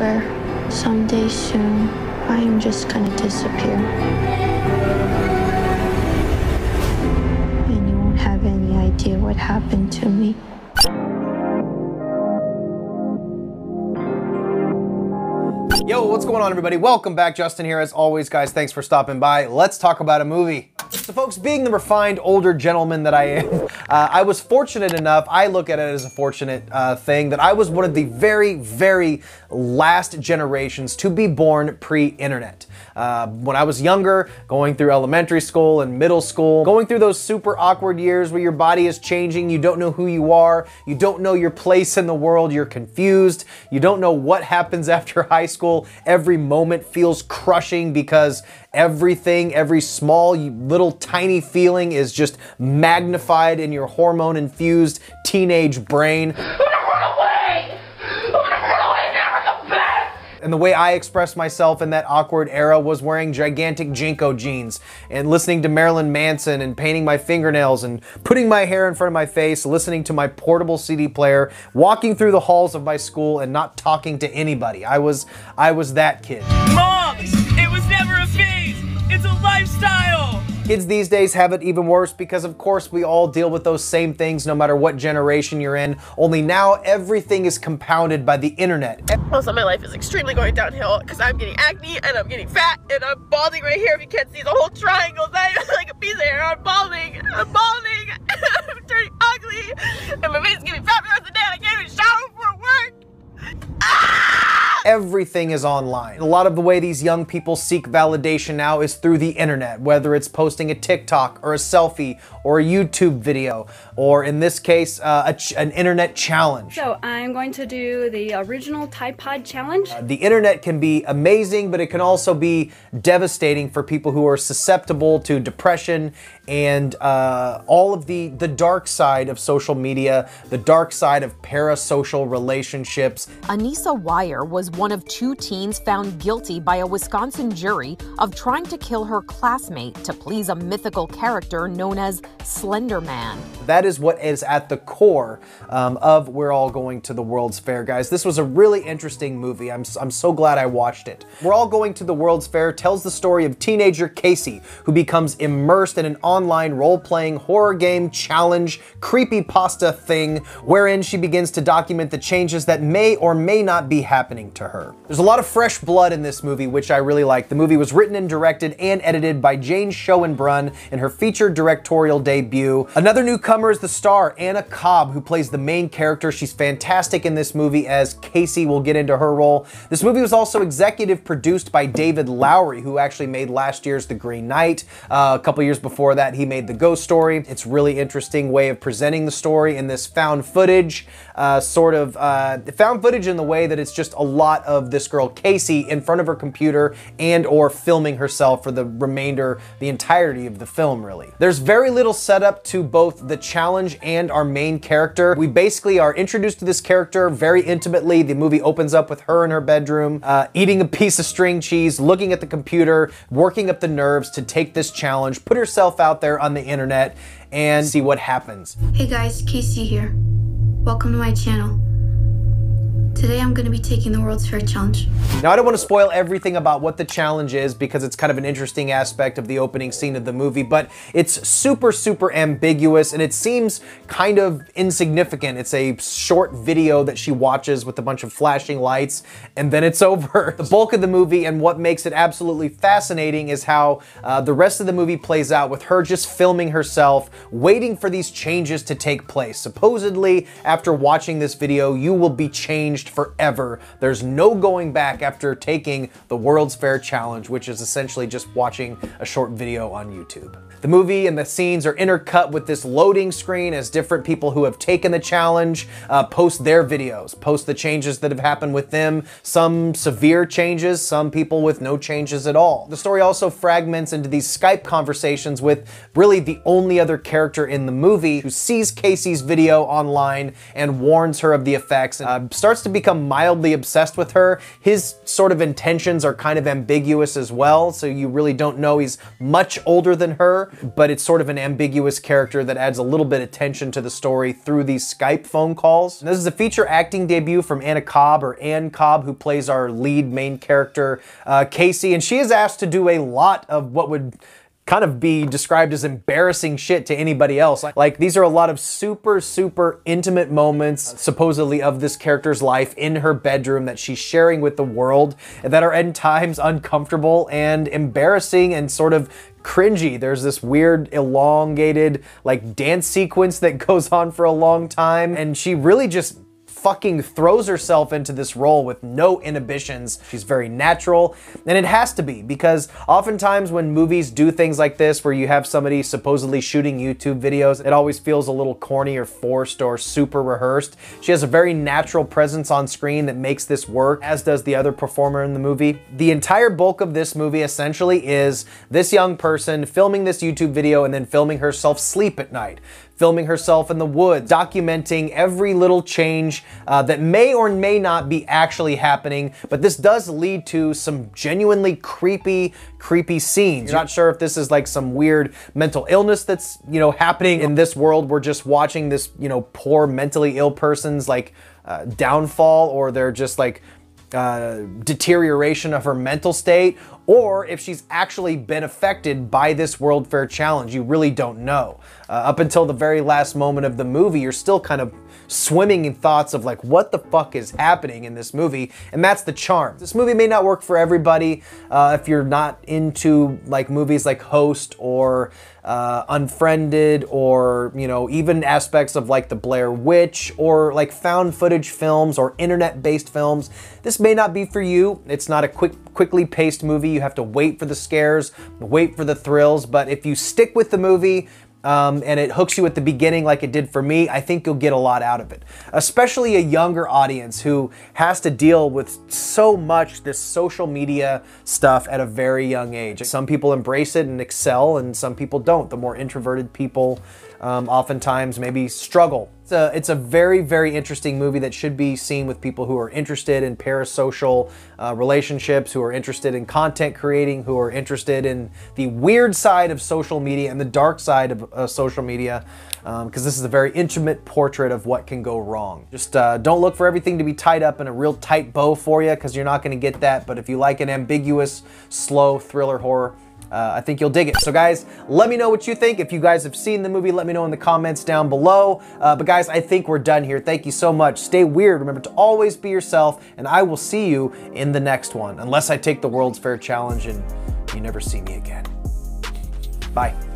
swear, someday soon, I am just gonna disappear. And you won't have any idea what happened to me. Yo, what's going on, everybody? Welcome back. Justin here. As always, guys, thanks for stopping by. Let's talk about a movie. So, folks, being the refined older gentleman that I am, uh, I was fortunate enough, I look at it as a fortunate uh, thing, that I was one of the very, very last generations to be born pre internet. Uh, when I was younger, going through elementary school and middle school, going through those super awkward years where your body is changing, you don't know who you are, you don't know your place in the world, you're confused, you don't know what happens after high school. Every moment feels crushing because everything, every small, little, tiny feeling is just magnified in your hormone infused teenage brain. And the way I expressed myself in that awkward era was wearing gigantic JNCO jeans and listening to Marilyn Manson and painting my fingernails and putting my hair in front of my face, listening to my portable CD player, walking through the halls of my school and not talking to anybody. I was I was that kid. Mom, it was never a phase. It's a lifestyle. Kids these days have it even worse because, of course, we all deal with those same things no matter what generation you're in. Only now everything is compounded by the internet. Also, my life is extremely going downhill because I'm getting acne and I'm getting fat and I'm balding right here. If you can't see the whole triangle, that is like a piece of hair. I'm balding. I'm balding. I'm turning ugly. And my face is getting fat the day. I can't even shower before work. Ah! Everything is online. A lot of the way these young people seek validation now is through the internet, whether it's posting a TikTok or a selfie or a YouTube video, or in this case, uh, an internet challenge. So I'm going to do the original Tide Pod challenge. Uh, the internet can be amazing, but it can also be devastating for people who are susceptible to depression and uh, all of the the dark side of social media, the dark side of parasocial relationships. Anissa Weier was one of two teens found guilty by a Wisconsin jury of trying to kill her classmate to please a mythical character known as Slender Man. That is what is at the core um, of We're All Going to the World's Fair, guys. This was a really interesting movie. I'm, I'm so glad I watched it. We're All Going to the World's Fair tells the story of teenager Casey, who becomes immersed in an online online role-playing horror game challenge creepy pasta thing wherein she begins to document the changes that may or may not be happening to her. There's a lot of fresh blood in this movie, which I really like. The movie was written and directed and edited by Jane Schoenbrun in her featured directorial debut. Another newcomer is the star, Anna Cobb, who plays the main character. She's fantastic in this movie as Casey will get into her role. This movie was also executive produced by David Lowery, who actually made last year's The Green Knight. Uh, a couple years before that, that. He made the ghost story. It's really interesting way of presenting the story in this found footage, uh, sort of uh, found footage in the way that it's just a lot of this girl Casey in front of her computer and or filming herself for the remainder, the entirety of the film really. There's very little setup to both the challenge and our main character. We basically are introduced to this character very intimately. The movie opens up with her in her bedroom, uh, eating a piece of string cheese, looking at the computer, working up the nerves to take this challenge, put herself out there on the internet and see what happens. Hey guys, Casey here. Welcome to my channel. Today I'm going to be taking the World's Fair Challenge. Now I don't want to spoil everything about what the challenge is because it's kind of an interesting aspect of the opening scene of the movie, but it's super, super ambiguous and it seems kind of insignificant. It's a short video that she watches with a bunch of flashing lights and then it's over. The bulk of the movie and what makes it absolutely fascinating is how uh, the rest of the movie plays out with her just filming herself, waiting for these changes to take place. Supposedly, after watching this video, you will be changed forever. There's no going back after taking the World's Fair Challenge, which is essentially just watching a short video on YouTube. The movie and the scenes are intercut with this loading screen as different people who have taken the challenge uh, post their videos, post the changes that have happened with them, some severe changes, some people with no changes at all. The story also fragments into these Skype conversations with really the only other character in the movie who sees Casey's video online and warns her of the effects, uh, starts to become mildly obsessed with her. His sort of intentions are kind of ambiguous as well, so you really don't know he's much older than her, but it's sort of an ambiguous character that adds a little bit of tension to the story through these Skype phone calls. And this is a feature acting debut from Anna Cobb or Ann Cobb, who plays our lead main character, uh, Casey, and she is asked to do a lot of what would kind of be described as embarrassing shit to anybody else. Like, these are a lot of super, super intimate moments, supposedly of this character's life in her bedroom that she's sharing with the world that are at times uncomfortable and embarrassing and sort of cringy. There's this weird elongated like dance sequence that goes on for a long time and she really just fucking throws herself into this role with no inhibitions. She's very natural, and it has to be because oftentimes when movies do things like this, where you have somebody supposedly shooting YouTube videos, it always feels a little corny or forced or super rehearsed. She has a very natural presence on screen that makes this work, as does the other performer in the movie. The entire bulk of this movie essentially is this young person filming this YouTube video and then filming herself sleep at night filming herself in the woods, documenting every little change uh, that may or may not be actually happening, but this does lead to some genuinely creepy, creepy scenes. You're not sure if this is like some weird mental illness that's, you know, happening in this world. We're just watching this, you know, poor mentally ill person's like uh, downfall or they're just like uh, deterioration of her mental state, or if she's actually been affected by this World Fair challenge. You really don't know. Uh, up until the very last moment of the movie, you're still kind of swimming in thoughts of like, what the fuck is happening in this movie? And that's the charm. This movie may not work for everybody uh, if you're not into like movies like Host or uh, Unfriended or, you know, even aspects of like the Blair Witch or like found footage films or internet based films. This may not be for you. It's not a quick, quickly paced movie. You have to wait for the scares, wait for the thrills. But if you stick with the movie, um, and it hooks you at the beginning like it did for me, I think you'll get a lot out of it. Especially a younger audience who has to deal with so much this social media stuff at a very young age. Some people embrace it and excel, and some people don't. The more introverted people um, oftentimes maybe struggle. It's a, it's a very, very interesting movie that should be seen with people who are interested in parasocial uh, relationships, who are interested in content creating, who are interested in the weird side of social media and the dark side of uh, social media, because um, this is a very intimate portrait of what can go wrong. Just uh, don't look for everything to be tied up in a real tight bow for you, because you're not going to get that. But if you like an ambiguous, slow thriller horror, uh, I think you'll dig it. So guys, let me know what you think. If you guys have seen the movie, let me know in the comments down below. Uh, but guys, I think we're done here. Thank you so much. Stay weird. Remember to always be yourself, and I will see you in the next one, unless I take the World's Fair Challenge and you never see me again. Bye.